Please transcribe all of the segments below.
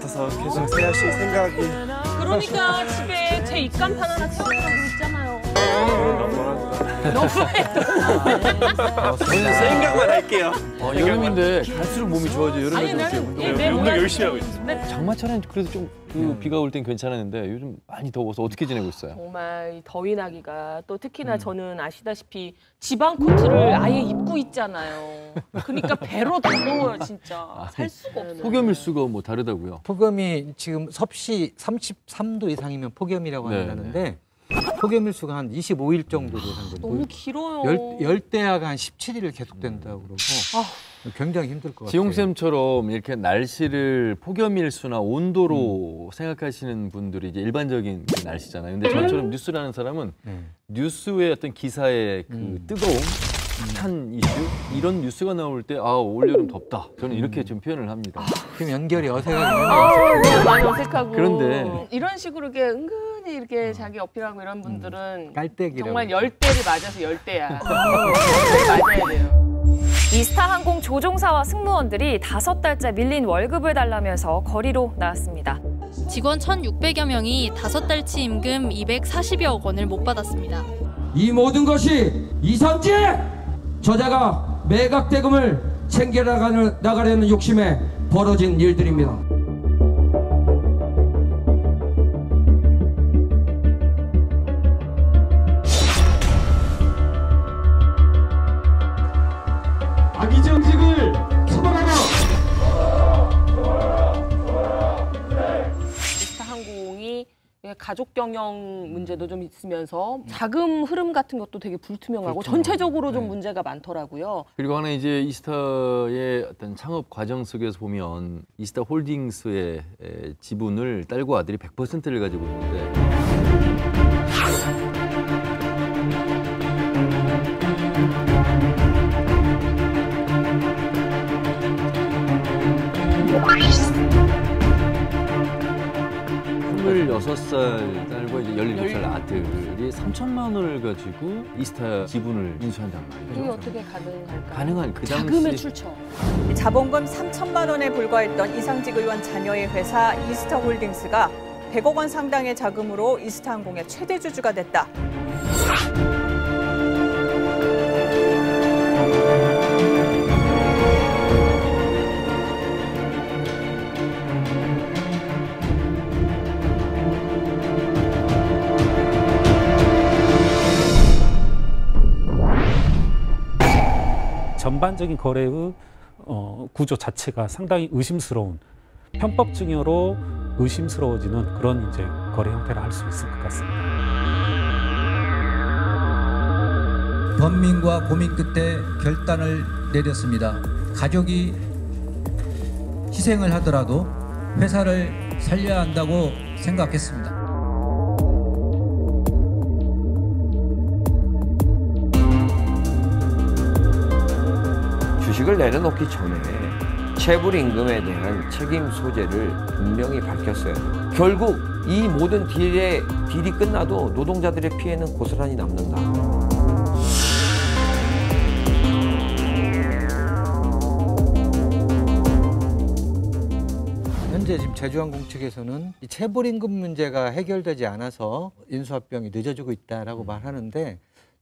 같아서 계속 세아 씨 생각이 그러니까 집에 제 입간판 하나 채워놓으라고 있잖아요. 저는 생각만 할게요. 어, 여름인데 갈수록 몸이 좋아져. 여름에 아니 그렇게 나는 운동. 예, 내 운동 몸에 열심히 하고 있어요. 네, 장마철엔 그래도 좀그 음. 비가 올 땐 괜찮았는데 요즘 많이 더워서 어떻게 지내고 있어요? 정말 이 더위 나기가 또 음. 특히나 저는 아시다시피 지방 코트를 아예 입고 있잖아요. 그러니까 배로 더 더워요 진짜. 살 수가 없어요. 폭염 일수가 뭐 다르다고요. 폭염이 지금 섭씨 33도 이상이면 폭염이라고 네, 한다는데 폭염일수가 한 25일 정도 예상됩니다. 너무 길어요. 열, 열대야가 한 17일 계속된다고 그러고 굉장히 힘들 것 같아요. 지용쌤처럼 이렇게 날씨를 폭염일수나 온도로 음. 생각하시는 분들이 이제 일반적인 그 날씨잖아요. 근데 저처럼 뉴스라는 사람은 네. 뉴스의 어떤 기사의 그 음. 뜨거움, 핫한 이슈 이런 뉴스가 나올 때 아 올여름 덥다. 저는 음. 이렇게 좀 표현을 합니다. 지금 연결이 아, 해요. 네, 많이 어색하고. 그런데- 이런 식으로 이렇게 은근히 이렇게 자기 어필하고 이런 분들은 깔때기라고. 정말 열대를 맞아서 열대야. 열대를 맞아야 돼요. 이 스타 항공 조종사와 승무원들이 다섯 달째 밀린 월급을 달라면서 거리로 나왔습니다. 직원 1,600여 명이 다섯 달치 임금 240여억 원을 못 받았습니다. 이 모든 것이 이선지 저자가 매각 대금을 챙겨 나가는, 나가려는 욕심에 벌어진 일들입니다. 가족 경영 문제도 좀 있으면서 자금 흐름 같은 것도 되게 불투명하고 전체적으로 좀 문제가 많더라고요. 그리고 하나 이제 이스타의 어떤 창업 과정 속에서 보면 이스타 홀딩스의 에, 지분을 딸과 아들이 100%를 가지고 있는데 여섯 살 딸과 이제 열일곱 살 아들이 3천만 원을 가지고 이스타 지분을 인수한단 말이죠. 이게 어떻게 가능할까? 가능한 그 당시 자금의 출처. 자본금 3천만 원에 불과했던 이상직 의원 자녀의 회사 이스타 홀딩스가 100억 원 상당의 자금으로 이스타항공의 최대 주주가 됐다. 전반적인 거래의 어, 구조 자체가 상당히 의심스러운 편법 증여로 의심스러워지는 그런 이제 거래 형태를 할 수 있을 것 같습니다. 번민과 고민 끝에 결단을 내렸습니다. 가족이 희생을 하더라도 회사를 살려야 한다고 생각했습니다. 주식을 내려놓기 전에 체불 임금에 대한 책임 소재를 분명히 밝혔어야 돼요. 결국 이 모든 딜의 딜이 끝나도 노동자들의 피해는 고스란히 남는다. 현재 지금 제주항공 측에서는 이 체불 임금 문제가 해결되지 않아서 인수합병이 늦어지고 있다라고 말하는데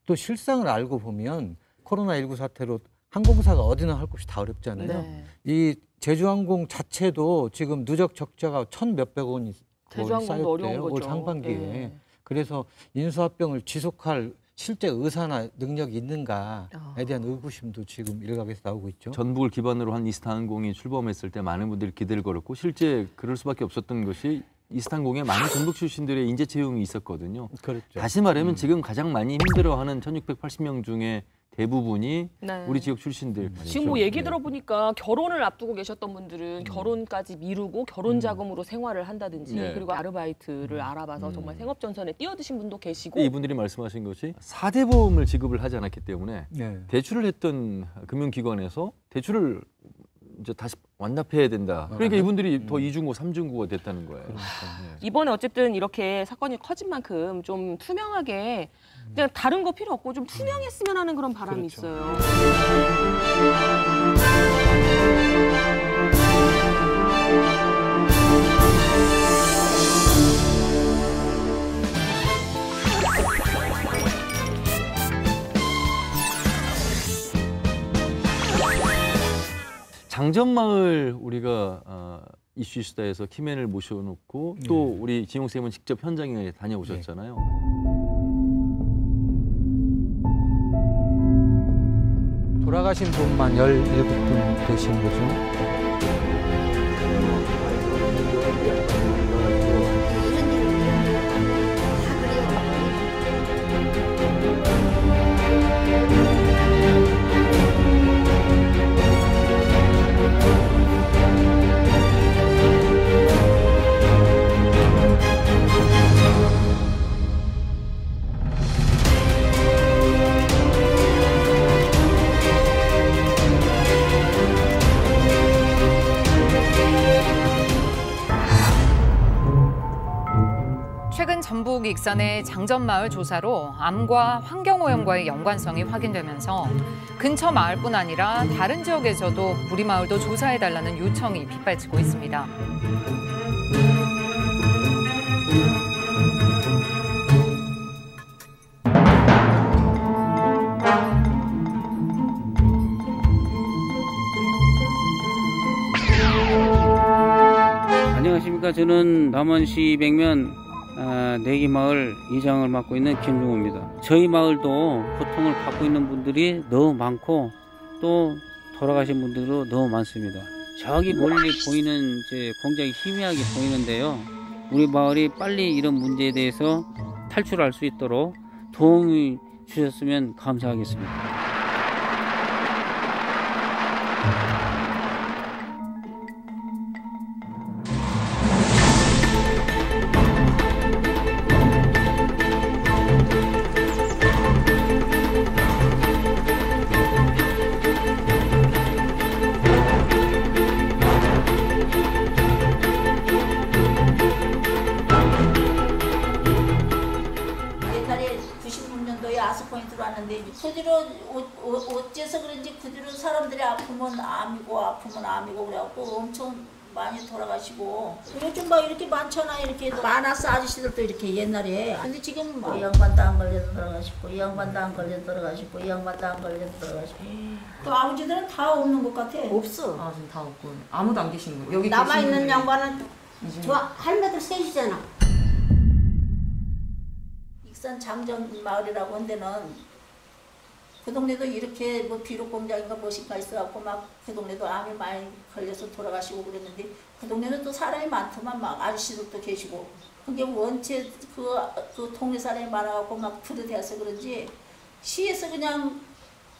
또 실상을 알고 보면 코로나19 사태로 항공사가 어디나 할 곳이 다 어렵잖아요. 네. 이 제주항공 자체도 지금 누적 적자가 천 몇백 원이 거의 제주항공도 어려운 쌓였대요. 올. 상반기에. 네. 그래서 인수합병을 지속할 실제 의사나 능력이 있는가에 아. 대한 의구심도 지금 일각에서 나오고 있죠. 전북을 기반으로 한 이스타항공이 출범했을 때 많은 분들이 기대를 걸었고 실제 그럴 수밖에 없었던 것이 이스타항공에 많은 전북 출신들의 인재 채용이 있었거든요. 그렇죠. 다시 말하면 지금 가장 많이 힘들어하는 1,680명 중에 대부분이 네. 우리 지역 출신들. 지금 뭐 얘기 네. 들어보니까 결혼을 앞두고 계셨던 분들은 결혼까지 미루고 결혼 자금으로 생활을 한다든지 네. 그리고 아르바이트를 알아봐서 정말 생업 전선에 뛰어드신 분도 계시고 이분들이 말씀하신 것이 사대 보험을 지급을 하지 않았기 때문에 네. 대출을 했던 금융기관에서 대출을 이제 다시 완납해야 된다. 그러니까 아, 이분들이 음. 더 이중고 삼중고가 됐다는 거예요. 그러니까. 네. 이번에 어쨌든 이렇게 사건이 커진 만큼 좀 투명하게 그냥 다른 거 필요 없고 좀 투명했으면 하는 그런 바람이 그렇죠. 있어요. 장전마을 우리가 어, 이슈 수다에서 키맨을 모셔놓고 또 네. 우리 지용 쌤은 직접 현장에 다녀오셨잖아요. 돌아가신 분만 17분 되신 거죠. 최근 전북 익산의 장전마을 조사로 암과 환경오염과의 연관성이 확인되면서 근처 마을뿐 아니라 다른 지역에서도 우리 마을도 조사해달라는 요청이 빗발치고 있습니다. 안녕하십니까. 저는 남원시 백면 아, 내기마을 이장을 맡고 있는 김종호입니다. 저희 마을도 고통을 받고 있는 분들이 너무 많고 또 돌아가신 분들도 너무 많습니다. 저기 멀리 보이는 이제 공장이 희미하게 보이는데요. 우리 마을이 빨리 이런 문제에 대해서 탈출할 수 있도록 도움이 주셨으면 감사하겠습니다. 아프면 암이고 아프면 암이고 그래갖고 엄청 많이 돌아가시고. 요즘 막 이렇게 많잖아 이렇게. 많았어 아저씨들도 이렇게 옛날에. 근데 지금 뭐 양반도 안 걸려도 돌아가시고 양반도 안 걸려도 돌아가시고 양반도 안 걸려도 돌아가시고. 또 아버지들은 다 없는 것 같아. 없어. 아 지금 다 없고. 아무도 안 계시는 거예요? 여기 남아 계시는 있는 분들이. 양반은 저 할매들 셋이잖아. 익산 장전 마을이라고 한 데는 그 동네도 이렇게 뭐 비료 공장인가 무엇인가 있어갖고 막 그 동네도 암이 많이 걸려서 돌아가시고 그랬는데 그 동네는 또 사람이 많더만 막 아저씨들도 계시고 그게 원체 그, 그 동네 사람이 많아갖고 막 부르대서 그런지 시에서 그냥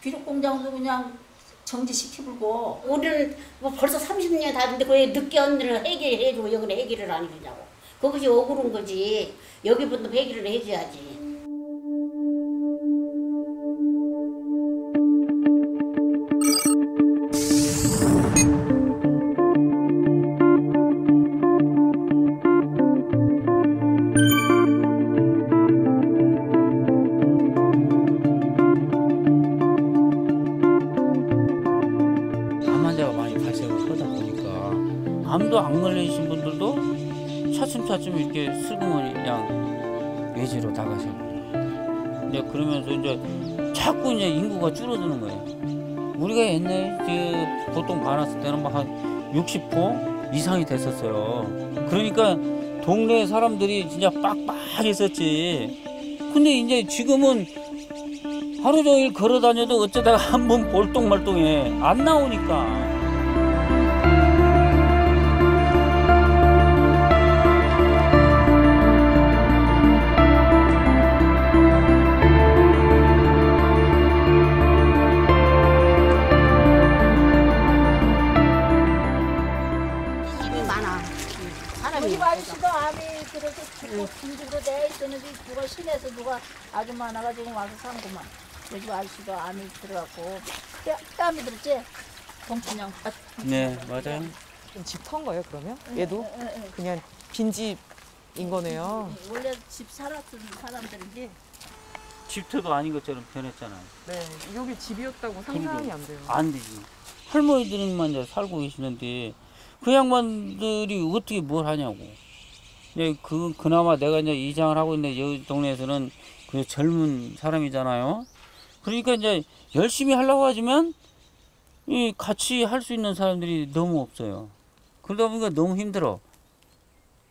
비료 공장도 그냥 정지시키고 우리는 뭐 벌써 30년 다 됐는데 왜 늦게 언니를 해결해주고 여기는 해결을 안 해주냐고. 그것이 억울한 거지. 여기부터 해결을 해줘야지. 60호 이상이 됐었어요. 그러니까 동네 사람들이 진짜 빡빡했었지. 근데 이제 지금은 하루 종일 걸어 다녀도 어쩌다가 한 번 볼똥말똥해. 안 나오니까. 요즘 아저씨도 암이 들어갖고 뺨- 뺨이 들었지? 동춘양. 아, 네 맞아요. 좀 집터인 거예요 그러면? 응, 얘도 응, 응, 응. 그냥 빈집인 거네요. 원래 집 살았던 사람들인데 집터도 아닌 것처럼 변했잖아요. 네, 여기 집이었다고 상상이 안 돼요. 안 되지. 할머니들만 이제 살고 계시는데 그 양반들이 어떻게 뭘 하냐고. 네, 그 그나마 내가 이제 이장을 하고 있는 여기 동네에서는 그 젊은 사람이잖아요. 그러니까 이제 열심히 하려고 하지만 이 같이 할 수 있는 사람들이 너무 없어요. 그러다 보니까 너무 힘들어.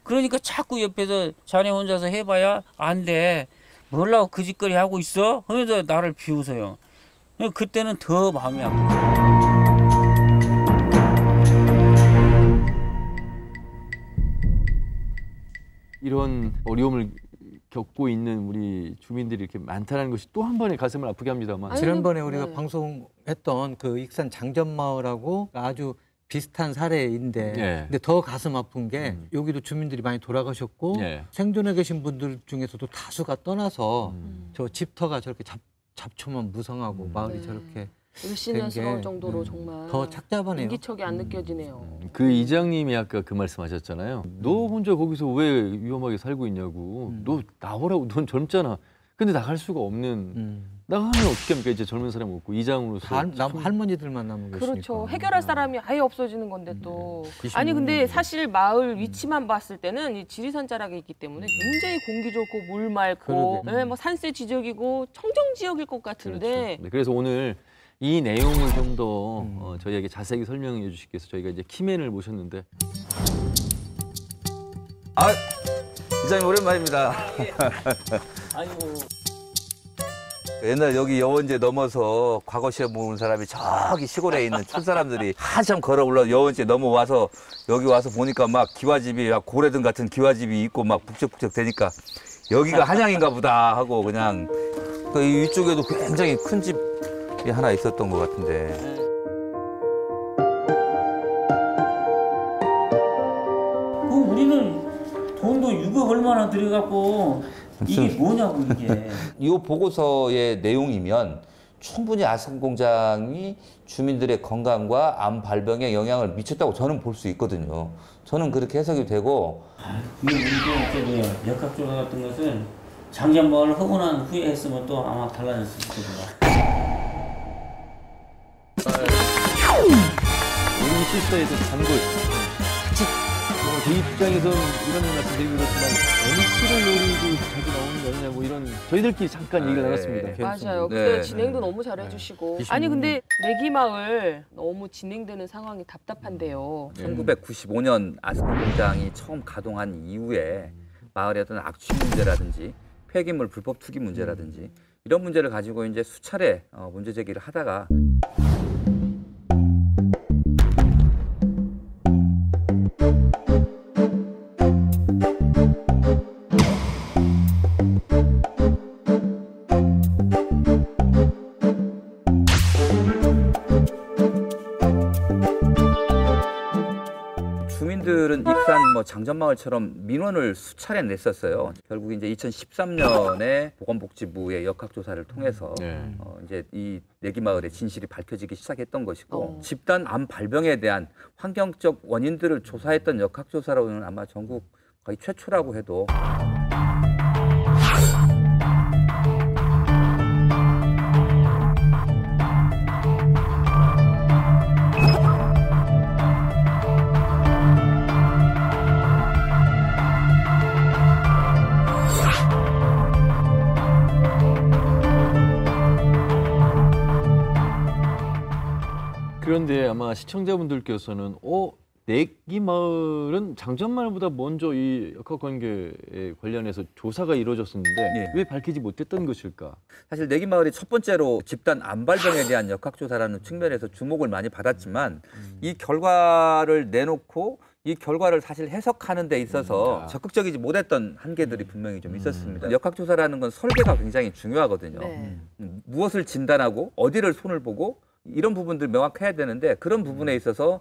그러니까 자꾸 옆에서 자네 혼자서 해봐야 안 돼. 뭘라고 그 짓거리 하고 있어? 그래서 나를 비웃어요. 그때는 더 마음이 아프죠. 이런 어려움을 겪고 있는 우리 주민들이 이렇게 많다는 것이 또 한 번에 가슴을 아프게 합니다만 지난번에 우리가 네. 방송했던 그 익산 장전마을하고 아주 비슷한 사례인데 예. 근데 더 가슴 아픈 게 여기도 주민들이 많이 돌아가셨고 예. 생존해 계신 분들 중에서도 다수가 떠나서 음. 저 집터가 저렇게 잡, 잡초만 무성하고 마을이 네. 저렇게 게, 정도로 음, 정말 더 착잡하네요. 인기척이 안 느껴지네요. 그 이장님이 아까 그 말씀하셨잖아요. 너 혼자 거기서 왜 위험하게 살고 있냐고. 너 나오라고. 넌 젊잖아. 근데 나갈 수가 없는. 나가면 어떻게 합니까? 이제 젊은 사람 없고 이장으로서. 다 남, 할머니들만 남은 것이니까. 그렇죠. 해결할 사람이 아예 없어지는 건데 또. 네. 아니 근데 26 사실 마을 위치만 봤을 때는 이 지리산 자락에 있기 때문에 굉장히 공기 좋고 물 맑고. 예, 뭐 산세 지역이고 청정 지역일 것 같은데 네, 그래서 오늘 이 내용을 좀더 어, 저희에게 자세히 설명해 주시기 위해서 저희가 이제 키맨을 모셨는데 아, 이장님 오랜만입니다. 아이고. 옛날 여기 여원제 넘어서 과거 시험 보는 사람이 저기 시골에 있는 촌 사람들이 한참 걸어 올라 여원제 넘어와서 여기 와서 보니까 막 기와집이 막 고래등 같은 기와집이 있고 막 북적북적 되니까 여기가 한양인가 보다 하고 그냥 그이 위쪽에도 굉장히 큰 집 이 하나 있었던 것 같은데 그 우리는 돈도 6억 얼마나 들여갖고 이게 뭐냐고 이게. 이 보고서의 내용이면 충분히 아산 공장이 주민들의 건강과 암 발병에 영향을 미쳤다고 저는 볼 수 있거든요. 저는 그렇게 해석이 되고 이 우리도 저기 역학조사 같은 것은 장전마을 하고 난 후에 했으면 또 아마 달라졌을 거다. 우리 실사에도 단골. 뭐, 제 입장에서 이런 말씀 드리기 그렇지만 MC를 노리고 자주 나오는 거 아니냐 뭐 이런 저희들끼리 잠깐 얘기를 네. 나눴습니다. 맞아요. 네. 그때 진행도 너무 잘해주시고. 아니 근데 내기마을 너무 진행되는 상황이 답답한데요. 1995년 아스콘 공장이 처음 가동한 이후에 마을의 어떤 악취 문제라든지 폐기물 불법 투기 문제라든지 이런 문제를 가지고 이제 수차례 어, 문제 제기를 하다가 장전마을처럼 민원을 수차례 냈었어요. 결국 이제 2013년에 보건복지부의 역학조사를 통해서 어, 이제 이 내기마을의 진실이 밝혀지기 시작했던 것이고 집단 암 발병에 대한 환경적 원인들을 조사했던 역학조사로는 아마 전국 거의 최초라고 해도 아마 시청자분들께서는 어 내기 마을은 장전마을보다 먼저 이 역학 관계에 관련해서 조사가 이루어졌었는데 왜 밝히지 못했던 것일까? 사실 내기 마을이 첫 번째로 집단 암 발병에 대한 역학 조사라는 측면에서 주목을 많이 받았지만 이 결과를 내놓고 이 결과를 사실 해석하는 데 있어서 적극적이지 못했던 한계들이 분명히 좀 있었습니다. 역학 조사라는 건 설계가 굉장히 중요하거든요. 네. 음, 무엇을 진단하고 어디를 손을 보고 이런 부분들 명확해야 되는데 그런 부분에 있어서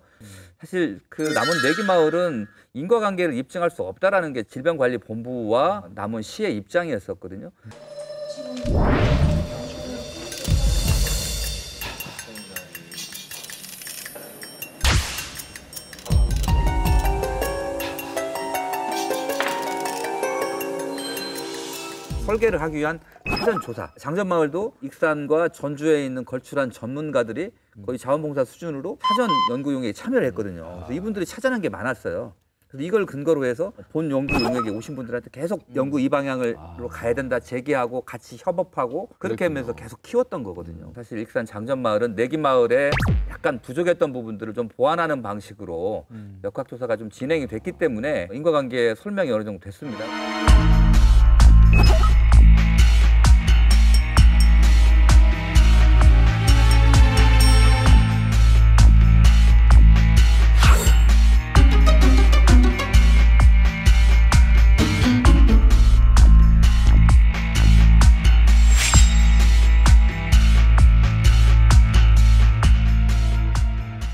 사실 그 남원 내기 마을은 인과관계를 입증할 수 없다라는 게 질병관리본부와 남원 시의 입장이었었거든요. 설계를 하기 위한 사전 조사. 장전마을도 익산과 전주에 있는 걸출한 전문가들이 거의 자원봉사 수준으로 사전 연구용에 참여를 했거든요. 그래서 이분들이 찾아낸 게 많았어요. 그래서 이걸 근거로 해서 본 연구 영역에 오신 분들한테 계속 연구 이 방향으로 가야 된다 제기하고 같이 협업하고 그렇게 하면서 계속 키웠던 거거든요. 사실 익산 장전마을은 내기마을에 약간 부족했던 부분들을 좀 보완하는 방식으로 역학조사가 좀 진행이 됐기 때문에 인과관계 설명이 어느 정도 됐습니다.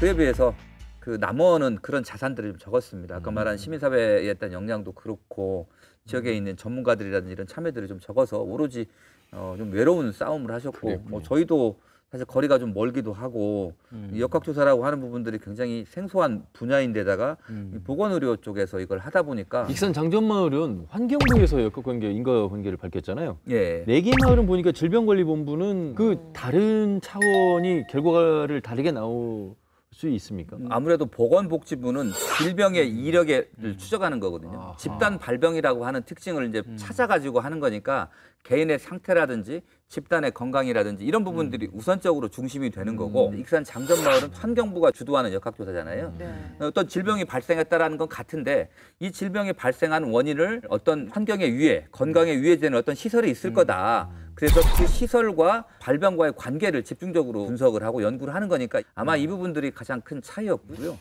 그에 비해서 그 남원은 그런 자산들이 좀 적었습니다. 아까 말한 시민사회에 어떤 역량도 그렇고 지역에 있는 전문가들이라든지 이런 참여들이 좀 적어서 오로지 어, 좀 외로운 싸움을 하셨고 뭐 저희도 사실 거리가 좀 멀기도 하고 이 역학조사라고 하는 부분들이 굉장히 생소한 분야인데다가 이 보건의료 쪽에서 이걸 하다 보니까 익산 장전마을은 환경부에서 역학관계, 인과관계를 밝혔잖아요. 예. 내기마을은 보니까 질병관리본부는 그 다른 차원이 결과를 다르게 나올 수 있습니까? 아무래도 보건복지부는 질병의 이력을 추적하는 거거든요. 집단 발병이라고 하는 특징을 이제 찾아가지고 하는 거니까 개인의 상태라든지 집단의 건강이라든지 이런 부분들이 우선적으로 중심이 되는 거고 익산 장전마을은 환경부가 주도하는 역학조사잖아요. 어떤 질병이 발생했다라는 건 같은데 이 질병이 발생한 원인을 어떤 환경에 유해, 건강에 유해되는 어떤 시설이 있을 거다. 그래서 그 시설과 발병과의 관계를 집중적으로 분석을 하고 연구를 하는 거니까 아마 이 부분들이 가장 큰 차이였고요.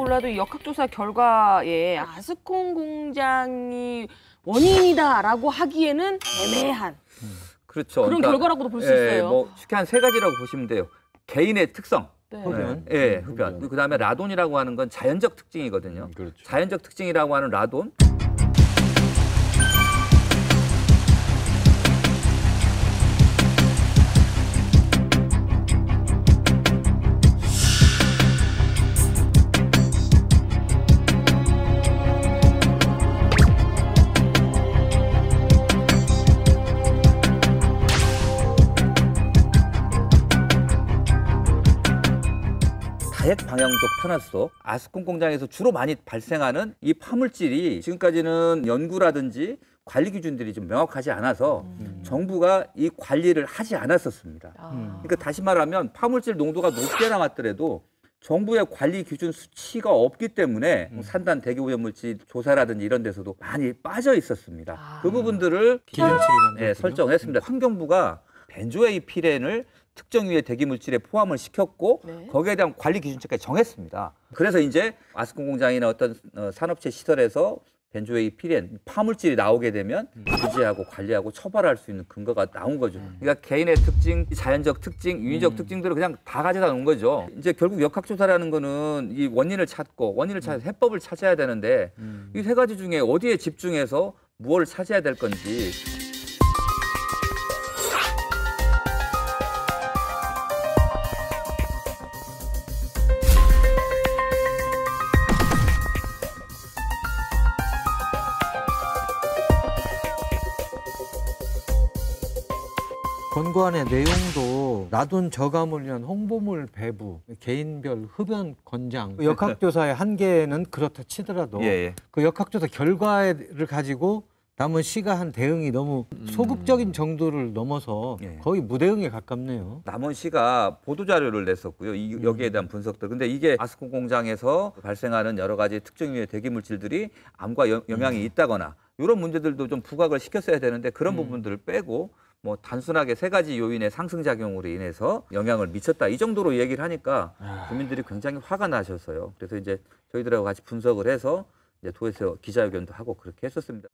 몰라도 이 역학조사 결과에 아스콘 공장이 원인이다라고 하기에는 애매한 그렇죠. 그런 결과라고도 볼수 예, 있어요. 뭐 쉽게 한 세 가지라고 보시면 돼요. 개인의 특성. 네. 흡연. 예, 흡연. 그다음에 라돈이라고 하는 건 자연적 특징이거든요. 자연적 특징이라고 하는 라돈. 방향적 탄화수소, 아스콘 공장에서 주로 많이 발생하는 이 파물질이 지금까지는 연구라든지 관리 기준들이 좀 명확하지 않아서 정부가 이 관리를 하지 않았었습니다. 그러니까 다시 말하면 파물질 농도가 높게 남았더라도 정부의 관리 기준 수치가 없기 때문에 뭐 산단 대기 오염물질 조사라든지 이런 데서도 많이 빠져 있었습니다. 그 부분들을 기준치를 예, 설정했습니다. 환경부가 벤조에이 피렌을 특정 유해 대기 물질에 포함을 시켰고 거기에 대한 관리 기준치까지 정했습니다. 그래서 이제 아스콘 공장이나 어떤 어, 산업체 시설에서 벤조에이 피렌 파물질이 나오게 되면 규제하고 관리하고 처벌할 수 있는 근거가 나온 거죠. 그러니까 개인의 특징, 자연적 특징, 인위적 특징들을 그냥 다 가져다 놓은 거죠. 이제 결국 역학조사라는 거는 이 원인을 찾고 원인을 찾아서 해법을 찾아야 되는데 이 세 가지 중에 어디에 집중해서 무엇을 찾아야 될 건지 권고안의 내용도 라돈 저감을 위한 홍보물 배부, 개인별 흡연 권장, 그 역학조사의 한계는 그렇다 치더라도 예, 예. 그 역학조사 결과를 가지고 남은 시가 한 대응이 너무 소극적인 정도를 넘어서 거의 무대응에 가깝네요. 남원시가 보도 자료를 냈었고요. 이, 여기에 대한 분석들. 근데 이게 아스콘 공장에서 발생하는 여러 가지 특정 유해 대기 물질들이 암과 여- 영향이 있다거나 이런 문제들도 좀 부각을 시켰어야 되는데 그런 부분들을 빼고 뭐 단순하게 세 가지 요인의 상승 작용으로 인해서 영향을 미쳤다 이 정도로 얘기를 하니까 국민들이 굉장히 화가 나셨어요. 그래서 이제 저희들하고 같이 분석을 해서 이제 도에서 기자회견도 하고 그렇게 했었습니다.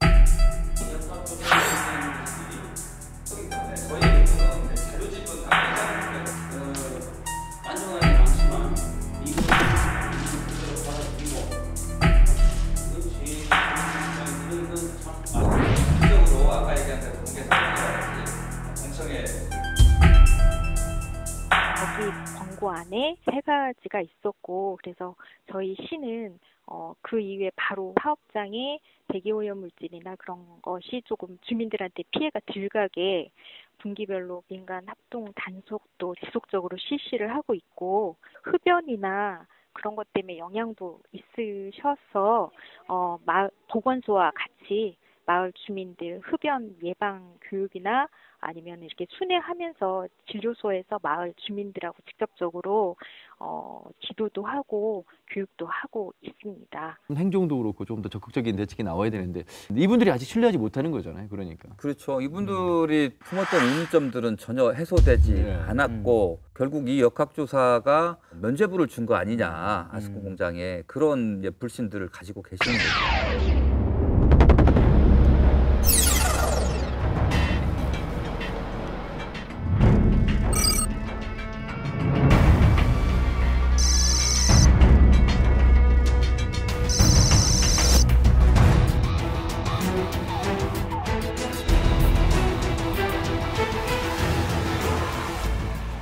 공고 안에 세 가지가 있었고 그래서 저희 시는 어, 그 이후에 바로 사업장에 대기오염 물질이나 그런 것이 조금 주민들한테 피해가 덜 가게 분기별로 민간 합동 단속도 지속적으로 실시를 하고 있고 흡연이나 그런 것 때문에 영향도 있으셔서 어, 마, 보건소와 같이 마을 주민들 흡연 예방 교육이나 아니면 이렇게 순회하면서 진료소에서 마을 주민들하고 직접적으로 어, 지도도 하고 교육도 하고 있습니다. 행정도 그렇고 좀더 적극적인 대책이 나와야 되는데 이분들이 아직 신뢰하지 못하는 거잖아요. 그러니까. 그렇죠. 이분들이 품었던 의문점들은 전혀 해소되지 않았고 결국 이 역학조사가 면죄부를 준 거 아니냐 아스콘 공장에 그런 이제 불신들을 가지고 계시는 거죠.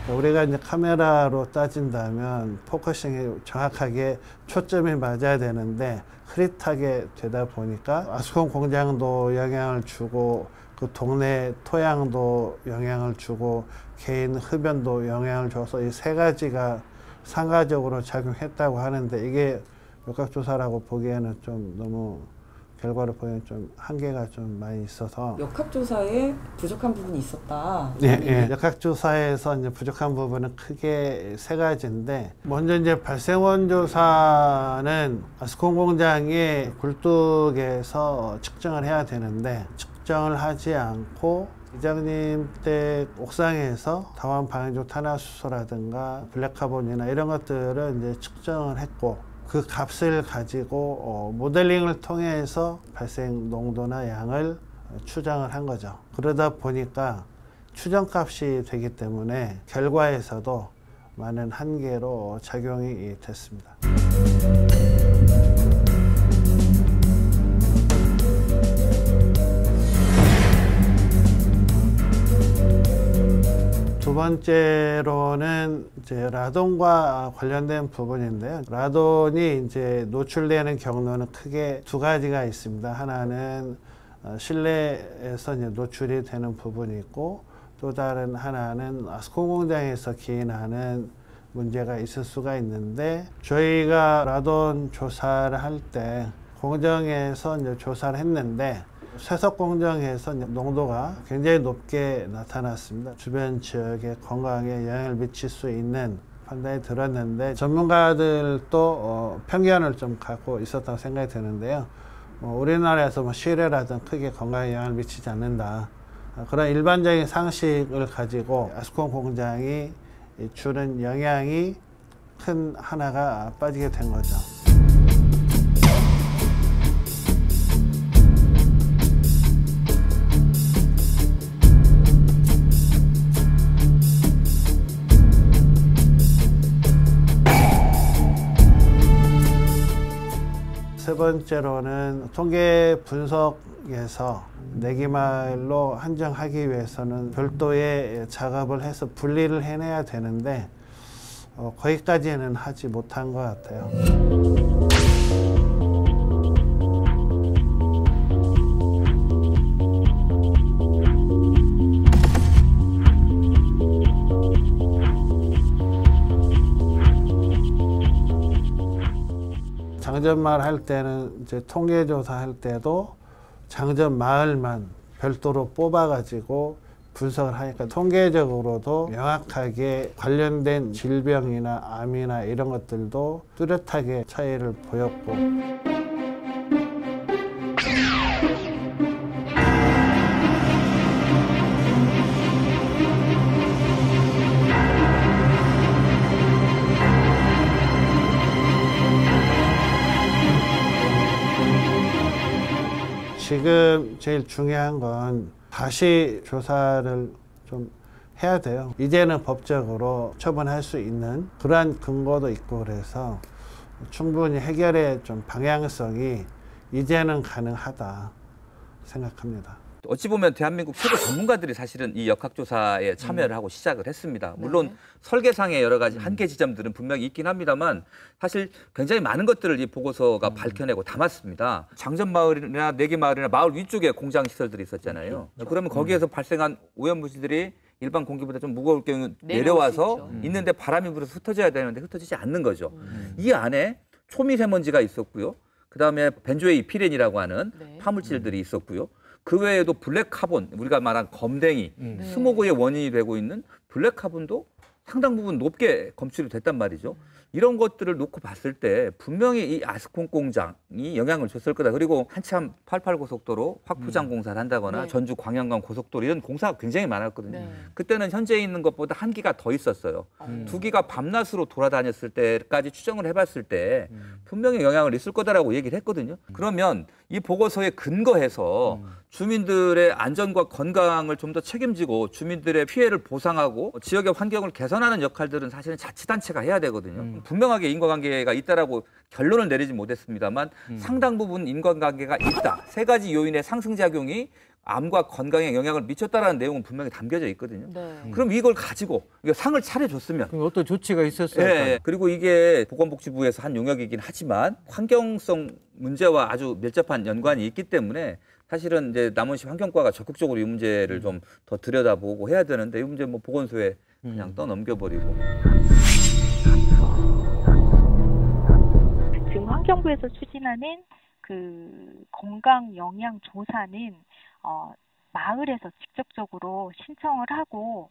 우리가 이제 카메라로 따진다면 focusing이 정확하게 초점이 맞아야 되는데 흐릿하게 되다 보니까 아스콘 공장도 영향을 주고 그 동네 토양도 영향을 주고 개인 흡연도 영향을 줘서 이 세 가지가 상가적으로 작용했다고 하는데 이게 역학조사라고 보기에는 좀 너무 결과를 보기에는 좀 한계가 좀 많이 있어서 역학조사에 부족한 부분이 있었다. 예, 예. 역학조사에서 이제 부족한 부분은 크게 세 가지인데, 먼저 이제 발생원 조사는 아스콘 공장의 굴뚝에서 측정을 해야 되는데, 측정을 하지 않고, 이장님 댁 옥상에서 다원 방해조 탄화수소라든가 블랙카본이나 이런 것들을 이제 측정을 했고, 그 값을 가지고 어, 모델링을 통해서 발생 농도나 양을 추정을 한 거죠. 그러다 보니까 추정값이 되기 때문에 결과에서도 많은 한계로 작용이 됐습니다. 번째로는 이제 라돈과 관련된 부분인데요. 라돈이 이제 노출되는 경로는 크게 두 가지가 있습니다. 하나는 어, 실내에서 이제 노출이 되는 부분이 있고 또 다른 하나는 아스콘 공장에서 기인하는 문제가 있을 수가 있는데 저희가 라돈 조사를 할 때 공정에서 이제 조사를 했는데 쇠석 공정에서 농도가 굉장히 높게 나타났습니다. 주변 지역의 건강에 영향을 미칠 수 있는 판단이 들었는데 전문가들도 어, 편견을 좀 갖고 있었다고 생각이 드는데요. 어, 우리나라에서 뭐 실외라든 크게 건강에 영향을 미치지 않는다. 어, 그런 일반적인 상식을 가지고 아스콘 공장이 주는 영향이 큰 하나가 빠지게 된 거죠. 번째로는 통계 분석에서 내기말로 한정하기 위해서는 별도의 작업을 해서 분리를 해내야 되는데 어, 거기까지는 하지 못한 것 같아요. 장전마을 할 때는 이제 통계조사 할 때도 장전 마을만 별도로 뽑아가지고 분석을 하니까 통계적으로도 명확하게 관련된 질병이나 암이나 이런 것들도 뚜렷하게 차이를 보였고 지금 제일 중요한 건 다시 조사를 좀 해야 돼요. 이제는 법적으로 처분할 수 있는 그러한 근거도 있고 그래서 충분히 해결의 좀 방향성이 이제는 가능하다 생각합니다. 어찌 보면 대한민국 최고 전문가들이 사실은 이 역학조사에 참여를 하고 시작을 했습니다. 물론 설계상의 여러 가지 한계 지점들은 분명히 있긴 합니다만 사실 굉장히 많은 것들을 이 보고서가 밝혀내고 담았습니다. 장전마을이나 내기마을이나 마을 위쪽에 공장 시설들이 있었잖아요. 그러면 거기에서 발생한 오염물질들이 일반 공기보다 좀 무거울 경우 내려와서. 있는데 바람이 불어서 흩어져야 되는데 흩어지지 않는 거죠. 이 안에 초미세먼지가 있었고요. 그다음에 벤조에이피렌이라고 하는 화합물질들이 있었고요. 그 외에도 black carbon, 우리가 말한 검댕이, 스모그의 원인이 되고 있는 black carbon도 상당 부분 높게 검출이 됐단 말이죠. 이런 것들을 놓고 봤을 때 분명히 이 아스콘 공장이 영향을 줬을 거다. 그리고 한참 88 고속도로 확포장 공사를 한다거나 네. 전주 광양간 고속도로 이런 공사가 굉장히 많았거든요. 네. 그때는 현재 있는 것보다 한 기가 더 있었어요. 두 기가 밤낮으로 돌아다녔을 때까지 추정을 해봤을 때 분명히 영향을 있을 거다라고 얘기를 했거든요. 그러면 이 보고서에 근거해서 주민들의 안전과 건강을 좀 더 책임지고 주민들의 피해를 보상하고 지역의 환경을 개선하는 역할들은 사실은 자치단체가 해야 되거든요. 분명하게 인과관계가 있다라고 결론을 내리지 못했습니다만 상당 부분 인과관계가 있다. 세 가지 요인의 상승작용이 암과 건강에 영향을 미쳤다라는 내용은 분명히 담겨져 있거든요. 네. 그럼 이걸 가지고 상을 차려줬으면 그럼 어떤 조치가 있었어요? 예, 예. 그리고 이게 보건복지부에서 한 용역이긴 하지만 환경성 문제와 아주 밀접한 연관이 있기 때문에 사실은 이제 남원시 환경과가 적극적으로 이 문제를 좀 더 들여다보고 해야 되는데 이 문제 뭐 보건소에 그냥 떠넘겨버리고. 지금 환경부에서 추진하는 그 건강 영양 조사는 어, 마을에서 직접적으로 신청을 하고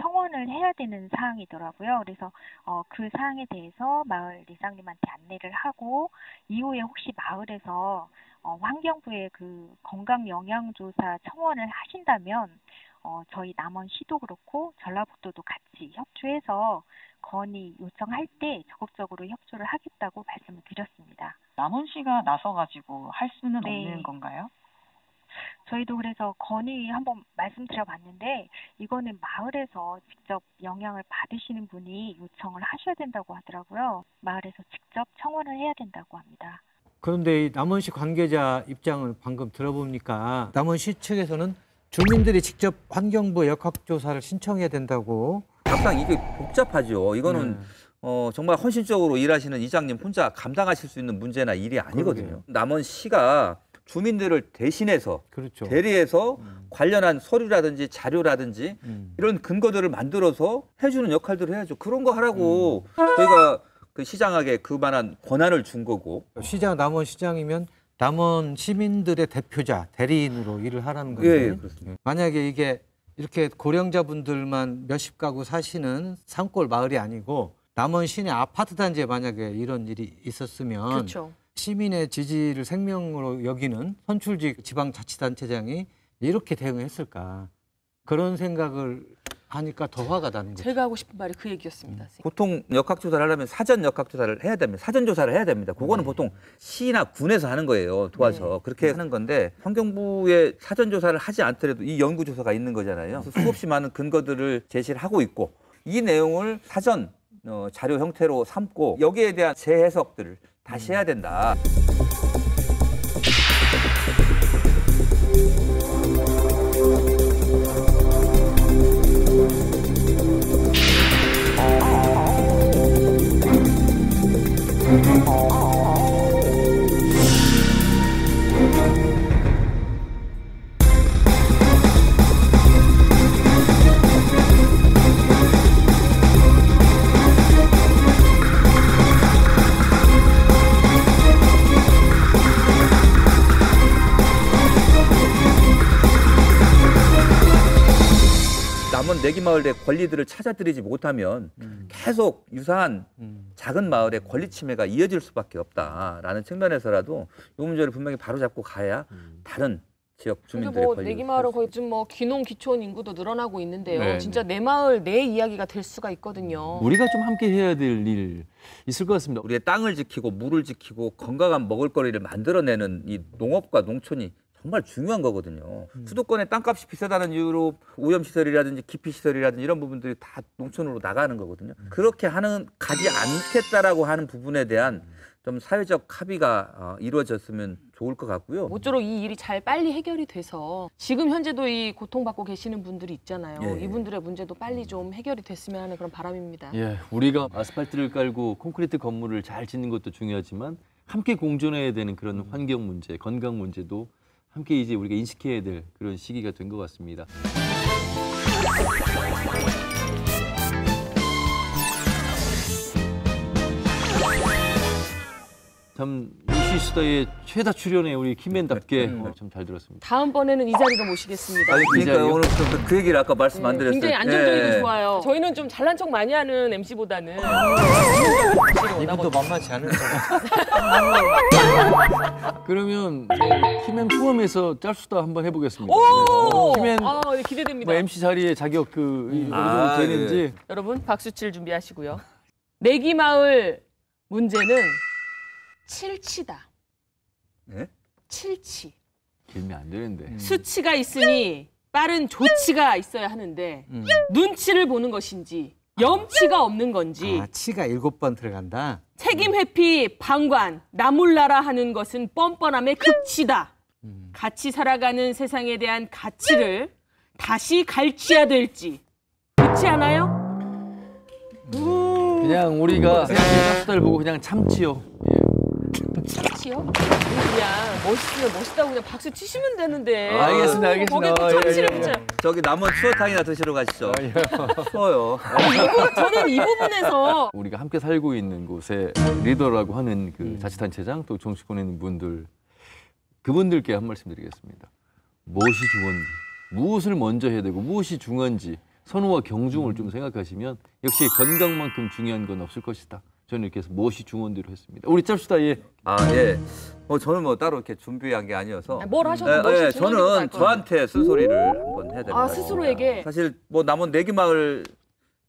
청원을 해야 되는 사항이더라고요. 그래서 어, 그 사항에 대해서 마을 이장님한테 안내를 하고 이후에 혹시 마을에서 어, 환경부에 그 건강 영양 조사 청원을 하신다면 어, 저희 남원시도 그렇고 전라북도도 같이 협조해서 건의 요청할 때 적극적으로 협조를 하겠다고 말씀을 드렸습니다. 남원시가 나서가지고 할 수는 네. 없는 건가요? 저희도 그래서 건의 한번 말씀드려봤는데 이거는 마을에서 직접 영향을 받으시는 분이 요청을 하셔야 된다고 하더라고요. 마을에서 직접 청원을 해야 된다고 합니다. 그런데 이 남원시 관계자 입장을 방금 들어보니까 남원시 측에서는 주민들이 직접 환경부 역학조사를 신청해야 된다고 항상 이게 복잡하죠. 이거는 어, 정말 헌신적으로 일하시는 이장님 혼자 감당하실 수 있는 문제나 일이 아니거든요. 남원시가 주민들을 대신해서 그렇죠. 대리해서 관련한 서류라든지 자료라든지 이런 근거들을 만들어서 해주는 역할들을 해야죠. 그런 거 하라고 저희가 그 시장에게 그만한 권한을 준 거고. 시장 남원 시장이면 남원 시민들의 대표자 대리인으로 일을 하라는 건데 예, 예, 그렇습니다. 만약에 이게 이렇게 고령자분들만 몇십 가구 사시는 산골 마을이 아니고 남원 시내 아파트 단지에 만약에 이런 일이 있었으면 그렇죠. 시민의 지지를 생명으로 여기는 선출직 지방자치단체장이 이렇게 대응했을까 그런 생각을 하니까 더 화가 나는 거죠. 제가 하고 싶은 말이 그 얘기였습니다. 보통 역학조사를 하려면 사전 역학조사를 해야 됩니다. 사전 조사를 해야 됩니다. 그거는 보통 시나 군에서 하는 거예요. 도와서 그렇게 하는 건데 환경부에 사전 조사를 하지 않더라도 이 연구 조사가 있는 거잖아요. 그래서 수없이 많은 근거들을 제시를 하고 있고 이 내용을 사전 어, 자료 형태로 삼고 여기에 대한 재해석들을 다시 해야 된다. 마을의 권리들을 찾아드리지 못하면 계속 유사한 작은 마을의 권리 침해가 이어질 수밖에 없다라는 측면에서라도 이 문제를 분명히 바로잡고 가야 다른 지역 주민들의 뭐 권리 내기 마을은 거의 좀뭐 귀농 귀촌 인구도 늘어나고 있는데요. 네, 진짜 내 마을 내 이야기가 될 수가 있거든요. 우리가 좀 함께 해야 될 일 있을 것 같습니다. 우리의 땅을 지키고 물을 지키고 건강한 먹을거리를 만들어내는 이 농업과 농촌이 정말 중요한 거거든요. 수도권의 땅값이 비싸다는 이유로 오염시설이라든지 기피시설이라든지 이런 부분들이 다 농촌으로 나가는 거거든요. 그렇게 하는 가지 않겠다라고 하는 부분에 대한 좀 사회적 합의가 어, 이루어졌으면 좋을 것 같고요. 모쪼록 이 일이 잘 빨리 해결이 돼서 지금 현재도 이 고통받고 계시는 분들이 있잖아요. 예. 이분들의 문제도 빨리 좀 해결이 됐으면 하는 그런 바람입니다. 예, 우리가 아스팔트를 깔고 콘크리트 건물을 잘 짓는 것도 중요하지만 함께 공존해야 되는 그런 환경 문제, 건강 문제도 함께 이제 우리가 인식해야 될 그런 시기가 된 것 같습니다. 참 이슈 수다의 최다 출연에 우리 김맨답게 참잘 들었습니다. 다음번에는 이 자리로 모시겠습니다. 아니, 그러니까 자리요? 오늘 좀그 얘기를 아까 말씀 안 드렸어요. 굉장히 안정적이고 예. 좋아요. 저희는 좀 잘난 척 많이 하는 MC보다는 이분도 만만치 않은 그러면 김맨 포함해서 짤수다 한번 해보겠습니다. 오! 김맨 아, 네, 기대됩니다. 뭐 MC 자리에 자격 그 이- 아, 되는지 여러분 박수칠 준비하시고요. 내기 마을 문제는 칠치다. 예? 칠치. 길면 안 되는데. 수치가 있으니 빠른 조치가 있어야 하는데 음. 눈치를 보는 것인지 염치가 없는 건지 아, 치가 일곱 번 들어간다. 책임 회피 방관 나몰라라 하는 것은 뻔뻔함의 극치다. 같이 살아가는 세상에 대한 가치를 다시 갈취해야 될지 그렇지 않아요? 그냥 우리가 짤수다를 보고 그냥 참지요. 참치요? 그냥 멋있으면 멋있다고 그냥 박수 치시면 되는데 아, 알겠습니다, 거기에 알겠습니다. 또 예, 참치를 예, 예. 붙여 저기 남은 추어탕이나 드시러 가시죠. 추워요. 저는 이 부분에서 우리가 함께 살고 있는 곳에 리더라고 하는 그 자치단체장 또 정치권에 있는 분들 그분들께 한 말씀 드리겠습니다. 무엇이 중요한지, 무엇을 먼저 해야 되고 무엇이 중요한지 선호와 경중을 좀 생각하시면 역시 건강만큼 중요한 건 없을 것이다. 저는 이렇게 해서 무엇이 중요한대로 했습니다. 우리 짭수다 예. 아 예. 뭐 저는 뭐 따로 이렇게 준비한 게 아니어서. 뭘 하셔도 예, 무엇이 예, 알 저는. 저한테 쓴소리를 한번 해야 됩니다. 아 스스로에게 사실 뭐 남원 내기마을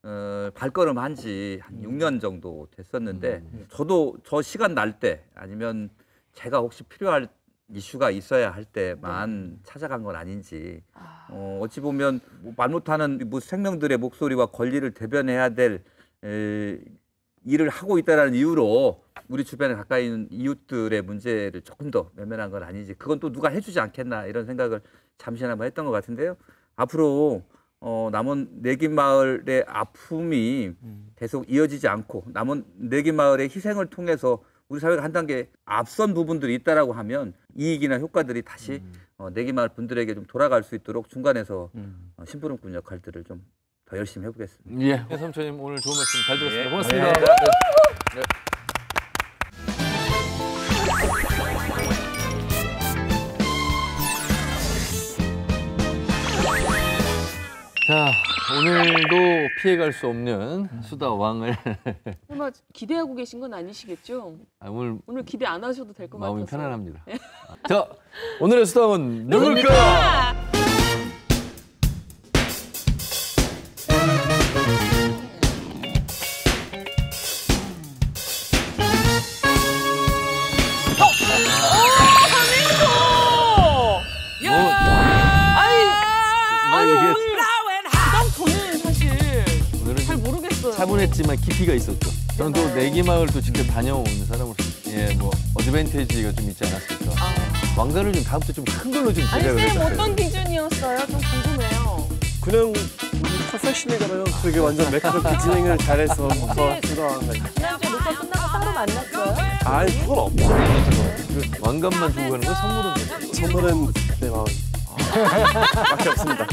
어, 발걸음 한 지한 음. 6년 정도 됐었는데 저도 저 시간 날 때 아니면 제가 혹시 필요할 이슈가 있어야 할 때만 찾아간 건 아닌지 어, 어찌 보면 뭐 말 못하는 뭐 생명들의 목소리와 권리를 대변해야 될 에, 일을 하고 있다는 이유로 우리 주변에 가까이 있는 이웃들의 문제를 조금 더 외면한 건 아닌지. 그건 또 누가 해주지 않겠나 이런 생각을 잠시나마 했던 것 같은데요. 앞으로 어, 남원 내기마을의 아픔이 계속 이어지지 않고 남원 내기마을의 희생을 통해서 우리 사회가 한 단계 앞선 부분들이 있다라고 하면 이익이나 효과들이 다시 어, 내기마을 분들에게 좀 돌아갈 수 있도록 중간에서 어, 심부름꾼 역할들을 좀 더 열심히 해보겠습니다. 예. 해삼촌님 오늘 좋은 말씀 잘 들었습니다. 예. 고맙습니다. 네. 네. 자, 오늘도 피해갈 수 없는 수다 왕을 설마 기대하고 계신 건 아니시겠죠? 아, 오늘 오늘 기대 안 하셔도 될 것 같아서 마음이 편안합니다. 자, 오늘의 수다원 누굴까? 누굴까? 차분했지만 깊이가 있었죠. 저는 또 내기마을 도 직접 다녀온 사람으로서 예, 뭐 어드밴티지가 좀 있지 않았을까. 왕관을 좀 다음부터 좀 큰 걸로 좀 아니 제작을 쌤 해주세요. 어떤 기준이었어요? 좀 궁금해요. 그냥 우리 프로페셔널이잖아요. 되게 완전 매끄럽게 진행을 잘해서 더 수다왕 지난주에 녹화 끝나고 따로 만났어요? 아니 그건 없죠. 왕관만 주고 가는 건 선물은 되죠. 선물은 내 마음 밖에 없습니다.